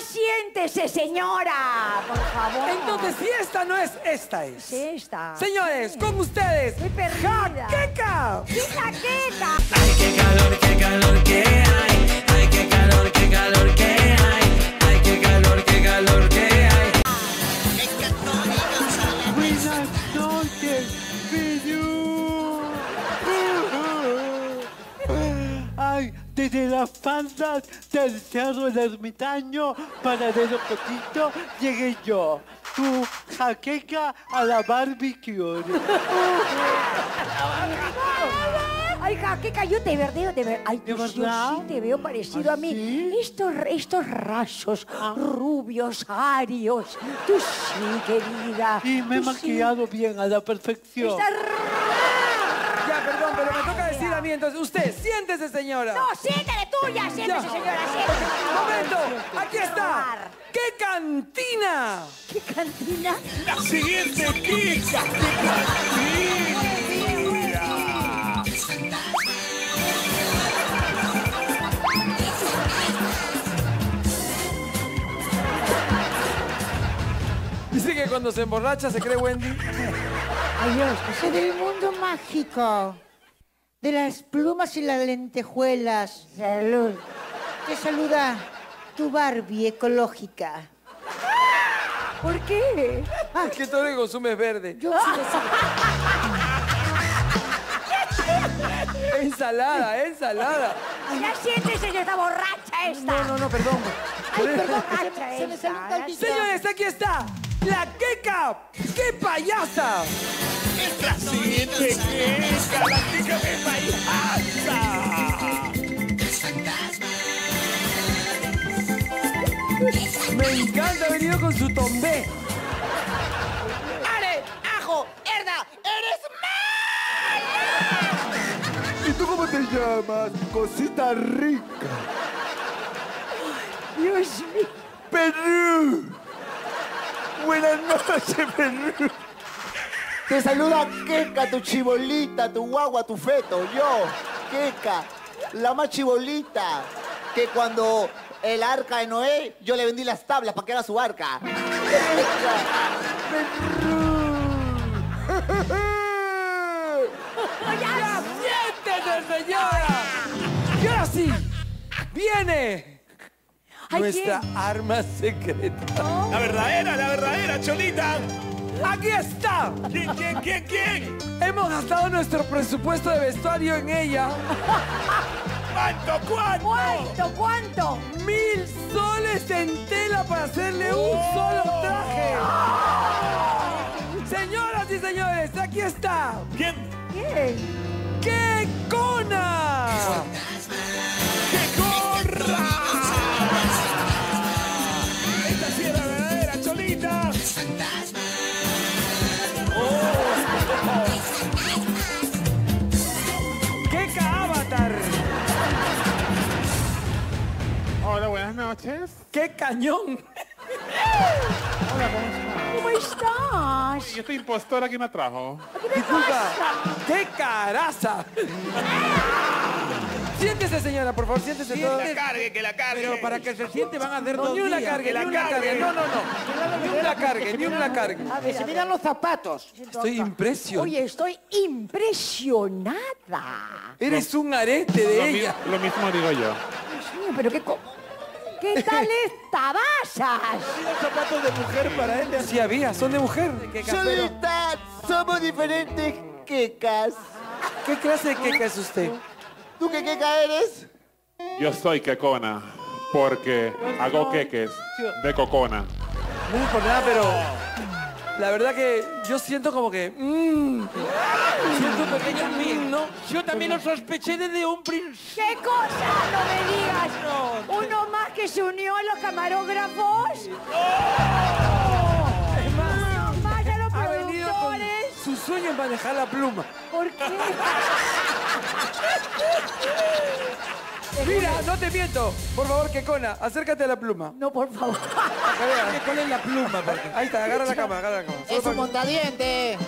siéntese, señora. Por favor. Entonces, si esta no es, esta es. Sí, está. Señores, con ustedes, Estoy perdida. Jaqueca. ¡Sí, Jaqueca! Ay, qué calor, qué calor que hay. Ay, qué calor, qué calor que hay. Desde las faldas del Cerro del Ermitaño, paradero Cotito, llegué yo. Tu jaqueca a la barbecue. Ay, Jaqueca, yo te verdeo, de verdad. Ay, ¿De pues yo sí te veo parecido ¿Ah, a mí. sí? Estos, estos rayos rubios, arios. Tú sí, querida. Y me he sí. maquillado bien a la perfección. Estás me toca decir a mí, entonces, usted, siéntese, señora. No, siéntale tuya, siéntese, señora, siéntese. Momento, aquí está. ¡Qué cantina! ¿Qué cantina? Siguiente pizza. Dice que cuando se emborracha se cree Wendy. Adiós, soy del mundo mágico. De las plumas y las lentejuelas. Salud. Te saluda tu Barbie ecológica. ¿Por qué? Es que todo lo que consume es verde. Yo sí lo sé. Ensalada, ensalada. Ya siéntese, ya está borracha esta. No, no, no, perdón. Ay, perdón, borracha se me esta. un caldito. Señores, aquí está. La queca. ¡Qué payasa! Me encanta, ha venido con su tombé. ¡Ale! ¡Ajo! ¡Herda! ¡Eres ¿Y tú cómo te llamas? Cosita rica. Dios mío. Perú. Buenas noches, Perú. Te saluda Keka, tu chibolita, tu guagua, tu feto. Yo, Keka, la más chibolita. Que cuando el arca de Noé, yo le vendí las tablas para que haga su arca. ¡Ya siéntese, señora! Y ahora sí, viene nuestra arma secreta. La verdadera, la verdadera, Cholita. ¡Aquí está! ¿Quién, quién, quién, quién? Hemos gastado nuestro presupuesto de vestuario en ella. ¿Cuánto, cuánto? ¿Cuánto? ¿Cuánto? Mil soles en tela para hacerle un solo traje. Señoras y señores, aquí está. ¿Quién? ¿Quién? ¡Qué cona! Buenas noches. ¡Qué cañón! ¿Cómo estás? ¿Y este impostor aquí me trajo? Disculpa, ¡qué caraza! Siéntese, señora, por favor, siéntese. Que la cargue, que la cargue. Pero para que se siente van a hacer No, dos ni una días. cargue, que la ni una cargue. cargue. No, no, no. Ni una cargue, ni una cargue. A ver, se miran los zapatos. Estoy impresionado. Oye, estoy impresionada. Eres un arete de ella. lo mismo digo yo. Dios mío, pero qué cómo. ¿Qué tal esta basas? zapatos de mujer para él. Sí había, son de mujer. Cholita, somos diferentes Kekas. ¿Qué clase de queca es usted? ¿Tú qué Keka eres? Yo soy quecona porque hago queques de cocona. No es por nada, pero la verdad que yo siento como que... mm, siento un pequeño mm, ¿no? Yo también lo sospeché desde un principio. ¿Qué cosa? No me digas. Uno más que se unió a los camarógrafos. Es más, Uno más a los ha venido con productores. su sueño en manejar la pluma. ¿Por qué? Mira, no te miento. Por favor, Kekona, acércate a la pluma. No, por favor. Vea. ¿Cuál es la pluma? Ahí está, agarra la cámara, agarra la cámara. Solo Es un para- montadiente.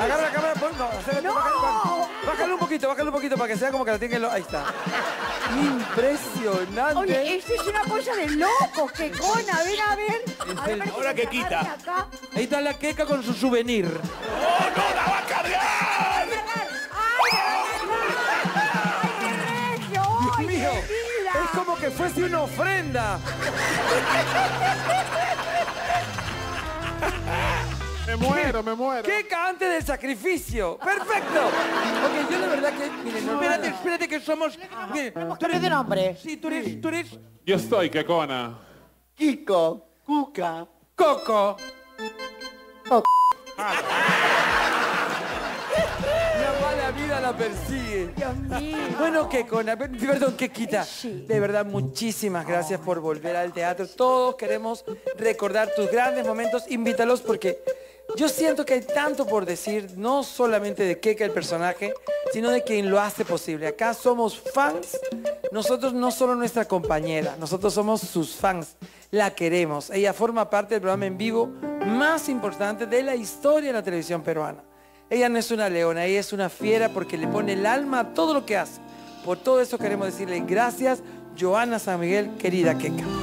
Agarra la cámara, pon, no, acércate, No. bájale, bájale un poquito, bájale un poquito para que sea como que la tiene lo- Ahí está. Impresionante. Oye, esto es una cosa de locos, que cona, ven a ver. A ver, Ahora que quita. acá. Ahí está la queca con su souvenir. ¡Oh, no la va a cargar! ¡Ay, es como que fuese una ofrenda. Me muero, me muero. Queca antes del sacrificio. Perfecto. Ok, yo la verdad que, miren, no, Espérate, espérate que somos... Tú eres de nombre. Sí, tú eres, tú eres Yo soy Kekona. Kiko. Cuca. Coco. La mala vida la persigue. Dios mío. Bueno, Kekona, per- perdón, Kekita. Sí. De verdad, muchísimas gracias por volver al teatro. Todos queremos recordar tus grandes momentos. Invítalos porque yo siento que hay tanto por decir, no solamente de Keka el personaje, sino de quien lo hace posible. Acá somos fans. Nosotros no solo nuestra compañera, nosotros somos sus fans. La queremos. Ella forma parte del programa en vivo más importante de la historia de la televisión peruana. Ella no es una leona, ella es una fiera porque le pone el alma a todo lo que hace. Por todo eso queremos decirle gracias, Joana San Miguel, querida Keka.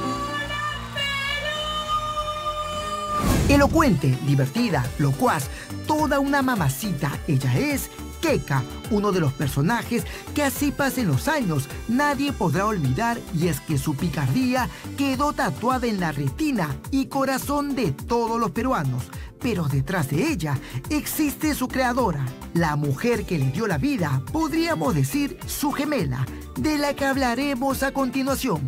Elocuente, divertida, locuaz, toda una mamacita. Ella es Keka, uno de los personajes que así pasen los años, nadie podrá olvidar y es que su picardía quedó tatuada en la retina y corazón de todos los peruanos. Pero detrás de ella existe su creadora, la mujer que le dio la vida, podríamos decir su gemela, de la que hablaremos a continuación.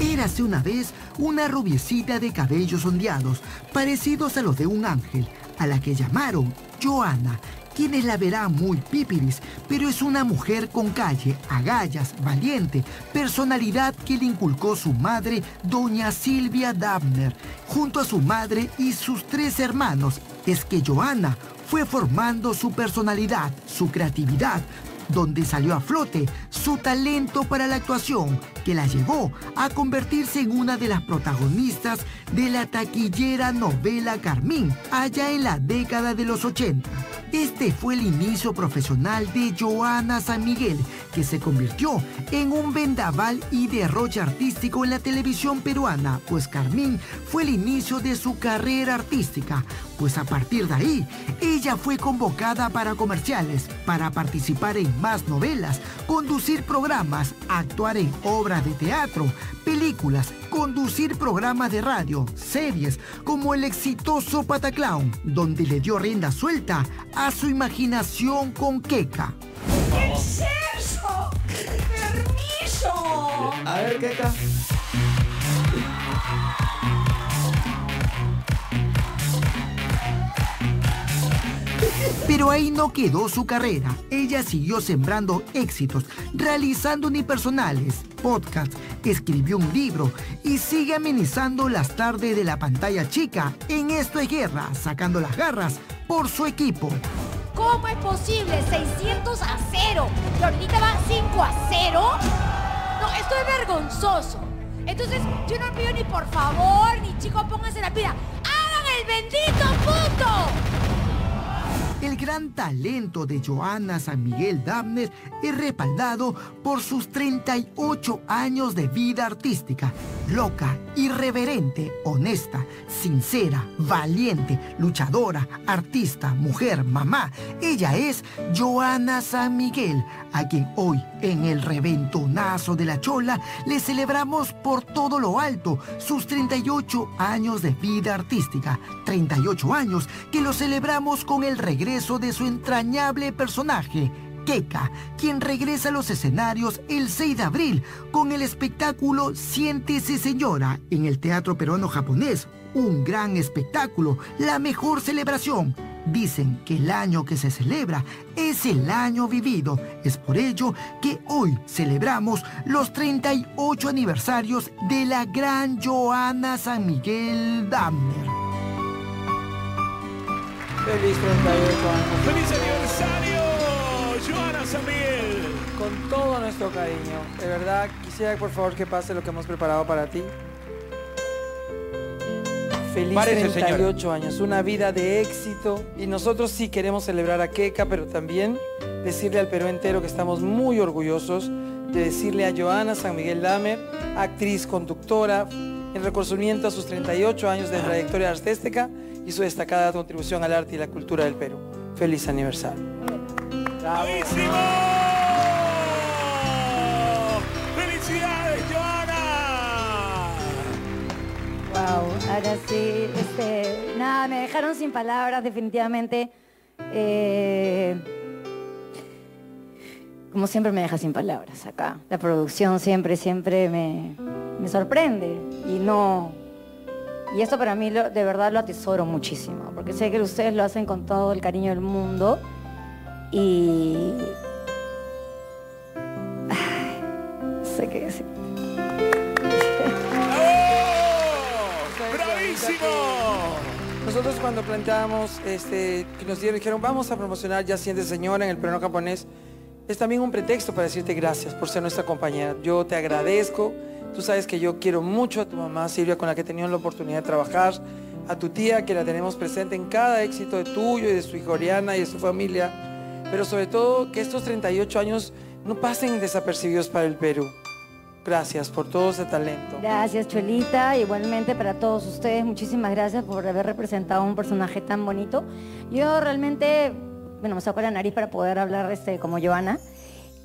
Érase una vez una rubiecita de cabellos ondeados, parecidos a los de un ángel, a la que llamaron Joana, quienes la verán muy pípiris, pero es una mujer con calle, agallas, valiente, personalidad que le inculcó su madre, doña Silvia Dabner, junto a su madre y sus tres hermanos. Es que Joana fue formando su personalidad, su creatividad, donde salió a flote su talento para la actuación, que la llevó a convertirse en una de las protagonistas de la taquillera novela Carmín, allá en la década de los 80. Este fue el inicio profesional de Joana San Miguel, que se convirtió en un vendaval y derroche artístico en la televisión peruana, pues Carmín fue el inicio de su carrera artística, pues a partir de ahí, ella fue convocada para comerciales, para participar en más novelas, conducir programas, actuar en obras de teatro, películas, conducir programas de radio, series, como el exitoso Pataclown, donde le dio rienda suelta a su imaginación con Keka. ¿Qué es eso? ¡Permiso! A ver, Keka. Pero ahí no quedó su carrera. Ella siguió sembrando éxitos, realizando unipersonales, podcasts, escribió un libro y sigue amenizando las tardes de la pantalla chica en Esto es Guerra, sacando las garras por su equipo. ¿Cómo es posible? 600 a 0. ¿Y va 5 a 0? No, esto es vergonzoso. Entonces, yo no pido ni por favor, ni chicos, pónganse la pila. ¡Hagan el bendito punto! El gran talento de Joana San Miguel Damnes es respaldado por sus 38 años de vida artística. Loca, irreverente, honesta, sincera, valiente, luchadora, artista, mujer, mamá. Ella es Joana San Miguel, a quien hoy en el reventonazo de la chola le celebramos por todo lo alto sus 38 años de vida artística. 38 años que lo celebramos con el regreso de su entrañable personaje, Keka, quien regresa a los escenarios el 6 de abril con el espectáculo Siéntese Señora en el Teatro Peruano Japonés. Un gran espectáculo, la mejor celebración. Dicen que el año que se celebra es el año vivido. Es por ello que hoy celebramos los 38 aniversarios de la gran Joana San Miguel Damner. Feliz 38 años. ¡Feliz aniversario, Joana San Miguel! Con todo nuestro cariño. De verdad, quisiera por favor que pase lo que hemos preparado para ti. Feliz Párese, 38 años, una vida de éxito. Y nosotros sí queremos celebrar a Keka, pero también decirle al Perú entero que estamos muy orgullosos de decirle a Joana San Miguel Damer, actriz, conductora, en reconocimiento a sus 38 años de trayectoria artística y su destacada contribución al arte y la cultura del Perú. Feliz aniversario. ¡Bravísimo! ¡Felicidades, Joana! Wow, ahora sí, este, nada, me dejaron sin palabras definitivamente. Eh, como siempre me deja sin palabras acá. La producción siempre, siempre me, me sorprende y no... Y esto para mí lo- de verdad lo atesoro muchísimo, porque sé que ustedes lo hacen con todo el cariño del mundo y... Ay, sé qué decir. ¡Bravísimo! Nosotros cuando planteamos, este, que nos dieron, dijeron, vamos a promocionar Ya Siente Señora en el peruano japonés, es también un pretexto para decirte gracias por ser nuestra compañera. Yo te agradezco. Tú sabes que yo quiero mucho a tu mamá Silvia, con la que he tenido la oportunidad de trabajar, a tu tía, que la tenemos presente en cada éxito de tuyo y de su hija Oriana y de su familia, pero sobre todo que estos 38 años no pasen desapercibidos para el Perú. Gracias por todo ese talento. Gracias, Cholita. Igualmente para todos ustedes, muchísimas gracias por haber representado un personaje tan bonito. Yo realmente, bueno, me saco la nariz para poder hablar este, como Joana.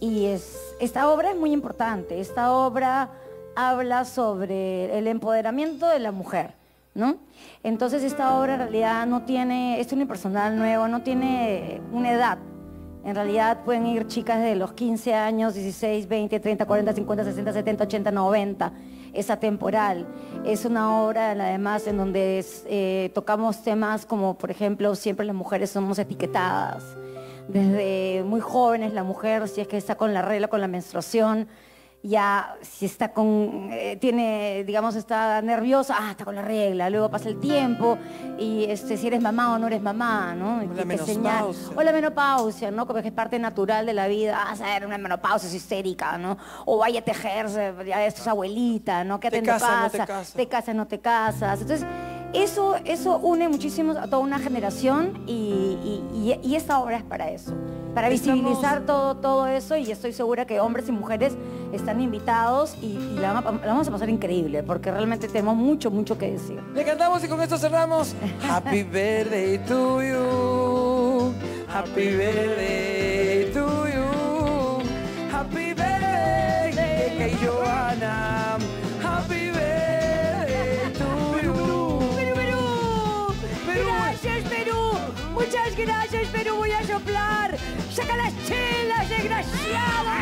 Y es, esta obra es muy importante. Esta obra habla sobre el empoderamiento de la mujer, ¿no? Entonces esta obra en realidad no tiene, es unipersonal nuevo, no tiene una edad. En realidad pueden ir chicas de los 15 años, 16, 20, 30, 40, 50, 60, 70, 80, 90. Es atemporal. Es una obra además en donde eh, tocamos temas como, por ejemplo, siempre las mujeres somos etiquetadas. Desde muy jóvenes la mujer, si es que está con la regla, con la menstruación, ya si está con, eh, tiene, digamos, está nerviosa, ah, está con la regla, luego pasa el tiempo y este, si eres mamá o no eres mamá, ¿no? Y La menopausia. o la menopausia, ¿no? Como que es parte natural de la vida. Ah, saber, una menopausia es histérica, ¿no? O vaya a tejerse, ya esto es abuelita, ¿no? Quédate Te casas, no te casa, casas. te casas, no te casas. Entonces, eso, eso une muchísimo a toda una generación y, y- y- y esta obra es para eso. Para Estamos- visibilizar todo, todo eso y estoy segura que hombres y mujeres están invitados y, y la, vamos a- la vamos a pasar increíble porque realmente tenemos mucho, mucho que decir. Le cantamos y con esto cerramos. Happy birthday to you. Happy birthday Gracias, Perú. Voy a soplar. Saca las chelas, desgraciada.